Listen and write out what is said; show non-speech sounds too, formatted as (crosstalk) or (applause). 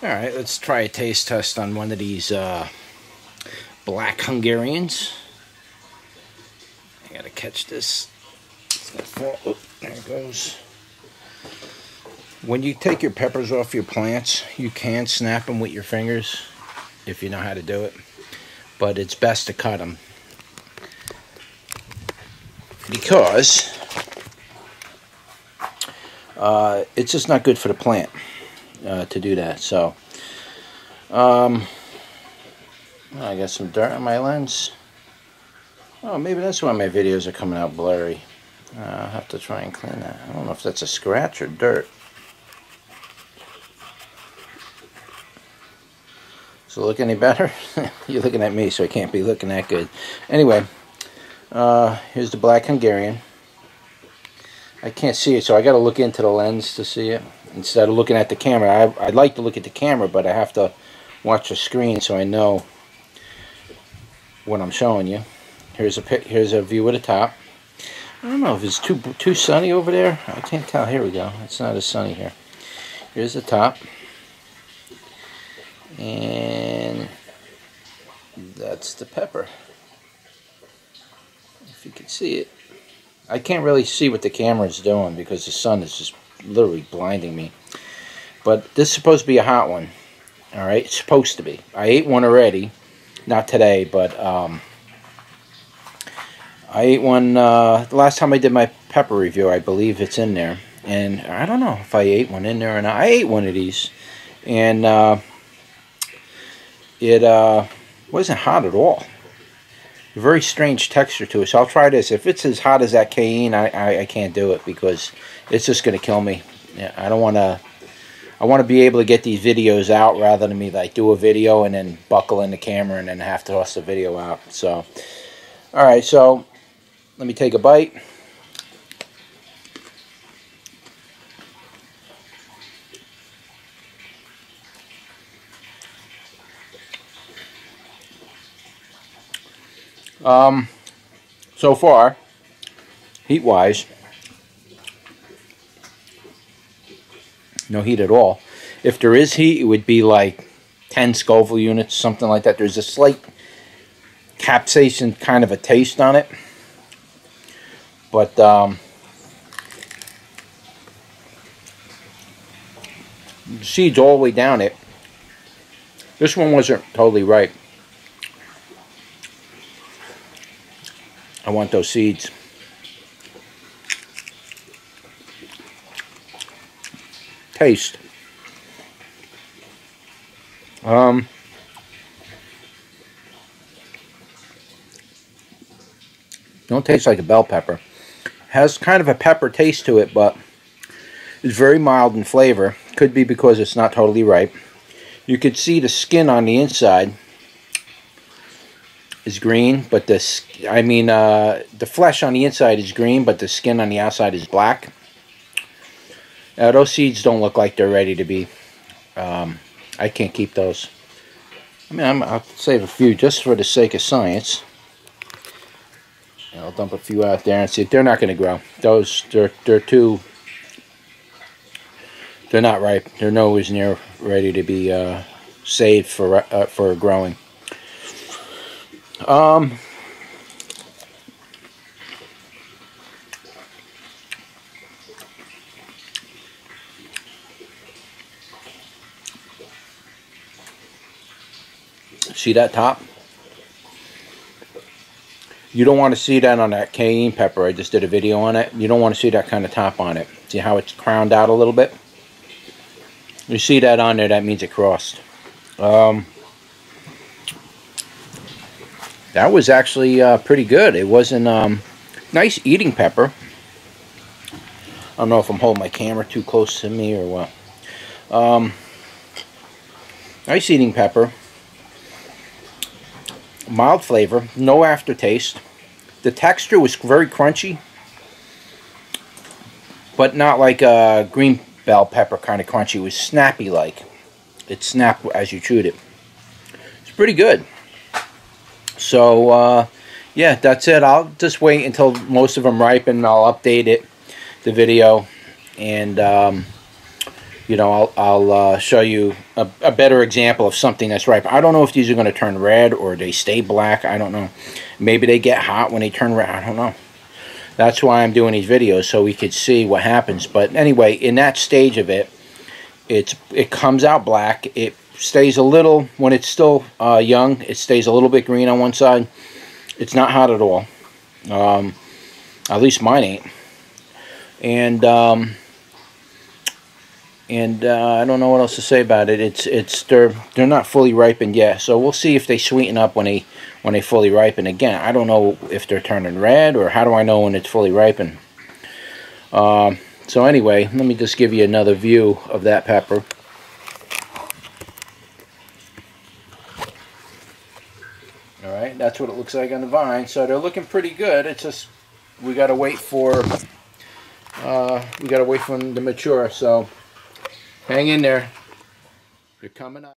Alright, let's try a taste test on one of these uh, black Hungarians. I gotta catch this. Oh, there it goes. When you take your peppers off your plants, you can snap them with your fingers if you know how to do it. But it's best to cut them. Because uh, it's just not good for the plant uh, to do that. So, um, I got some dirt on my lens. Oh, maybe that's why my videos are coming out blurry. Uh, I'll have to try and clean that. I don't know if that's a scratch or dirt. Does it look any better? (laughs) You're looking at me, so I can't be looking that good. Anyway, uh, here's the black Hungarian. I can't see it, so I got to look into the lens to see it instead of looking at the camera. I, I'd like to look at the camera, but I have to watch the screen so I know what I'm showing you. Here's a here's a view of the top. I don't know if it's too too sunny over there. I can't tell. Here we go. It's not as sunny here. Here's the top. And that's the pepper. If you can see it. I can't really see what the camera is doing because the sun is just literally blinding me. But this is supposed to be a hot one. Alright, it's supposed to be. I ate one already. Not today, but um, I ate one uh, last time I did my pepper review. I believe it's in there. And I don't know if I ate one in there or not. I ate one of these. And uh, it uh, wasn't hot at all very strange texture to it. So I'll try this. If it's as hot as that cayenne, I, I, I can't do it because it's just going to kill me. Yeah, I don't want to... I want to be able to get these videos out rather than me like do a video and then buckle in the camera and then have to toss the video out. So, alright, so let me take a bite. Um, so far, heat-wise, no heat at all. If there is heat, it would be like 10 Scoville units, something like that. There's a slight capsaicin kind of a taste on it. But, um, seeds all the way down it. This one wasn't totally ripe. I want those seeds. Taste. Um, don't taste like a bell pepper. Has kind of a pepper taste to it, but it's very mild in flavor. Could be because it's not totally ripe. You could see the skin on the inside is green, but this, I mean, uh, the flesh on the inside is green, but the skin on the outside is black. Now, those seeds don't look like they're ready to be. Um, I can't keep those. I mean, i will save a few just for the sake of science. I'll dump a few out there and see. If they're not going to grow. Those, they're, they're too, they're not ripe. They're nowhere near ready to be uh, saved for, uh, for growing. Um, see that top? You don't want to see that on that cayenne pepper. I just did a video on it. You don't want to see that kind of top on it. See how it's crowned out a little bit? You see that on there, that means it crossed. Um, that was actually uh, pretty good. It wasn't um, nice eating pepper. I don't know if I'm holding my camera too close to me or what. Um, nice eating pepper. Mild flavor, no aftertaste. The texture was very crunchy, but not like a green bell pepper kind of crunchy. It was snappy like. It snapped as you chewed it. It's pretty good. So, uh, yeah, that's it. I'll just wait until most of them ripen. I'll update it, the video, and um, you know, I'll, I'll uh, show you a, a better example of something that's ripe. I don't know if these are going to turn red or they stay black. I don't know. Maybe they get hot when they turn red. I don't know. That's why I'm doing these videos, so we could see what happens. But anyway, in that stage of it, it's it comes out black. It stays a little, when it's still uh, young, it stays a little bit green on one side. It's not hot at all. Um, at least mine ain't. And... Um, and uh, I don't know what else to say about it. It's it's they're they're not fully ripened yet, so we'll see if they sweeten up when they when they fully ripen. Again, I don't know if they're turning red or how do I know when it's fully ripened. Um, so anyway, let me just give you another view of that pepper. All right, that's what it looks like on the vine. So they're looking pretty good. It's just we got to wait for uh, we got to wait for them to mature. So. Hang in there. You're coming up.